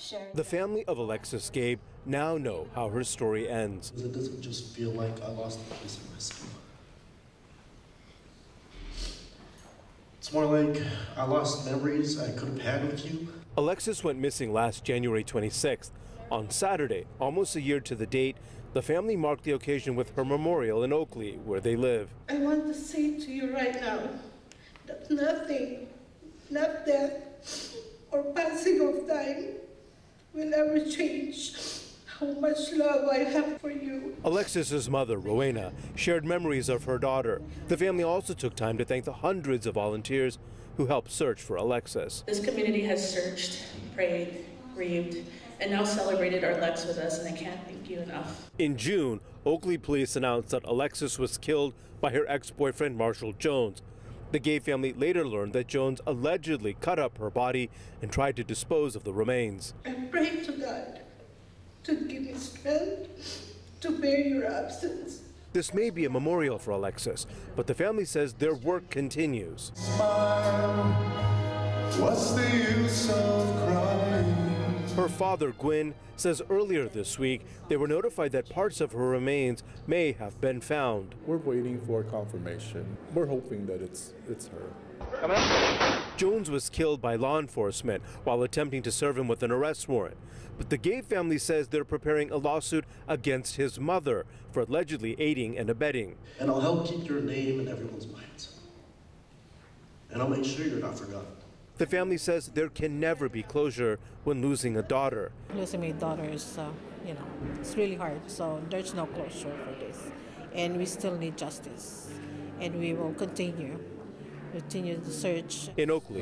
sharing. The family of Alexis Gabe now know how her story ends. It doesn't just feel like I lost a piece of myself. It's more like I lost memories I could have had with you. Alexis went missing last January 26th. On Saturday, almost a year to the date, the family marked the occasion with her memorial in Oakley, where they live. I want to say to you right now that nothing, not death or passing of time, will ever change how much love I have for you. Alexis's mother, Rowena, shared memories of her daughter. The family also took time to thank the hundreds of volunteers who helped search for Alexis. This community has searched, prayed, grieved, and now celebrated our Lex with us, and I can't thank you enough. In June, Oakley police announced that Alexis was killed by her ex-boyfriend Marshall Jones. The Gabe family later learned that Jones allegedly cut up her body and tried to dispose of the remains. I pray to God to give me strength to bear your absence. This may be a memorial for Alexis, but the family says their work continues. What's the use of crying? Her father, Gwyn, says earlier this week they were notified that parts of her remains may have been found. We're waiting for confirmation. We're hoping that it's it's her. Jones was killed by law enforcement while attempting to serve him with an arrest warrant. But the Gabe family says they're preparing a lawsuit against his mother for allegedly aiding and abetting. And I'll help keep your name in everyone's minds. And I'll make sure you're not forgotten. The family says there can never be closure when losing a daughter. Losing my daughter is, uh, you know, it's really hard. So there's no closure for this. And we still need justice. And we will continue, continue the search. In Oakley,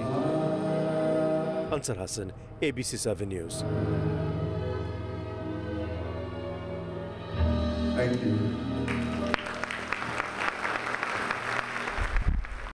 Anser Hassan, ABC 7 News. Thank you.